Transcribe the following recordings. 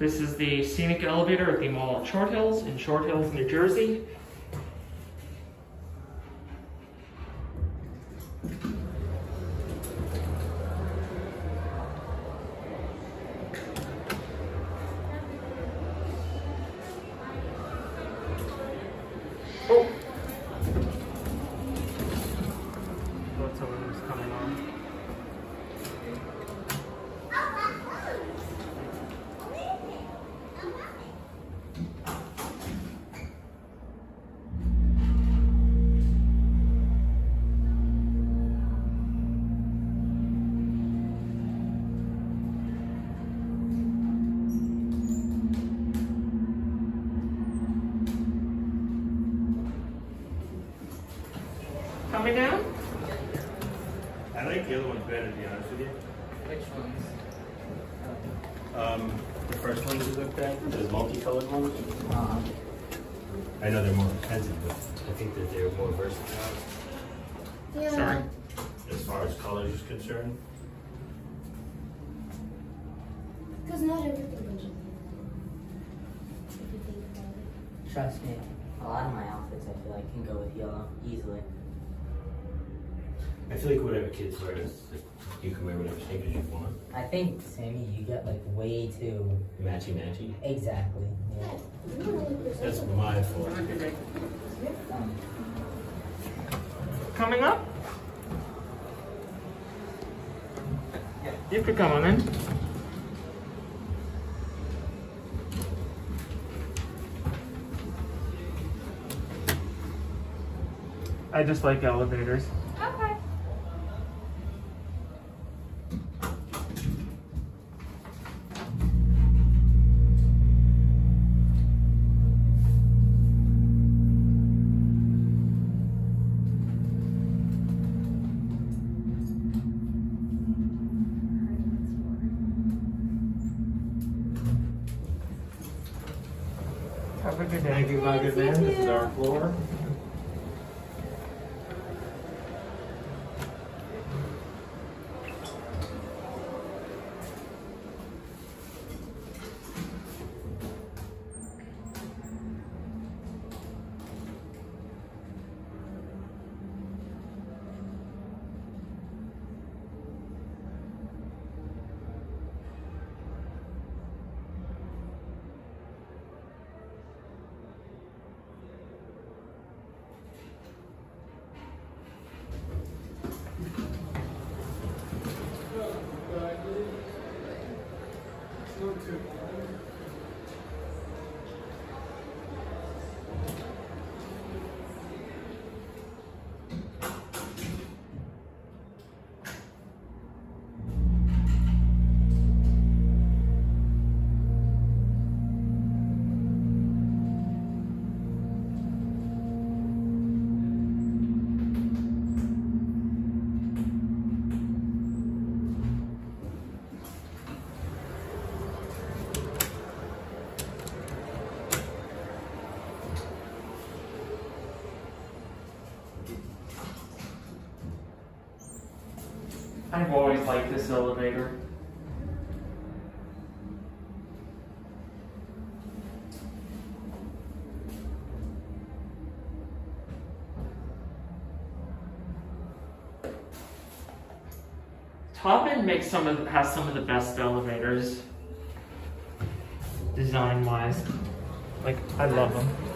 This is the scenic elevator at the Mall at Short Hills in Short Hills, New Jersey. Coming down? I like the other ones better, to be honest with you. Which ones? Um, the first ones we looked at, those multicolored ones. Uh, I know they're more expensive, but I think that they're more versatile Yeah. sorry. as far as colors is concerned. Because not everything goes with If you think about it. Trust me, a lot of my outfits I feel like can go with yellow easily. I feel like whatever kids wear, is, you can wear whatever sneakers you want. I think Sammy, you get like way too Matchy matchy. exactly. Yeah. You don't really That's my fault. Coming up? You could come on in. I just like elevators. Thank you, good man. This is our floor. I've always liked this elevator. Taubman makes some of the, has some of the best elevators, design wise. Like I love them.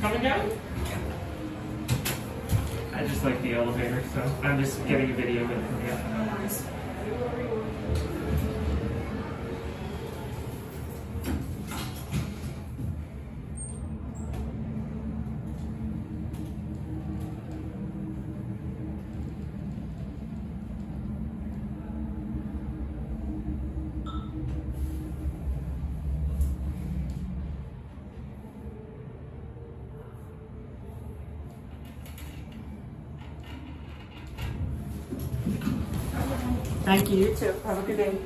Coming down? I just like the elevator, so I'm just getting a video of it from you. Thank you. You too. Have a good day.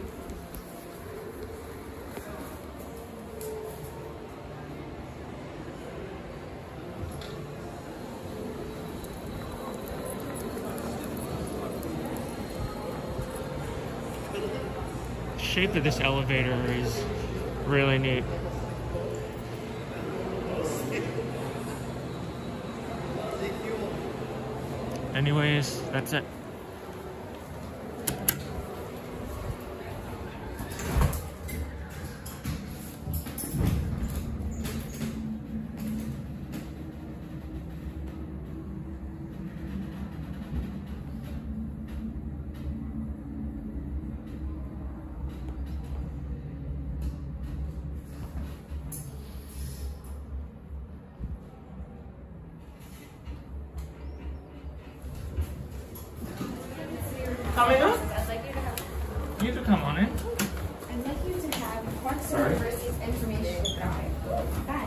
Shape of this elevator is really neat. Anyways, that's it. I'd like you to have. You to come on in. I'd like you to have Parks and Services information guide.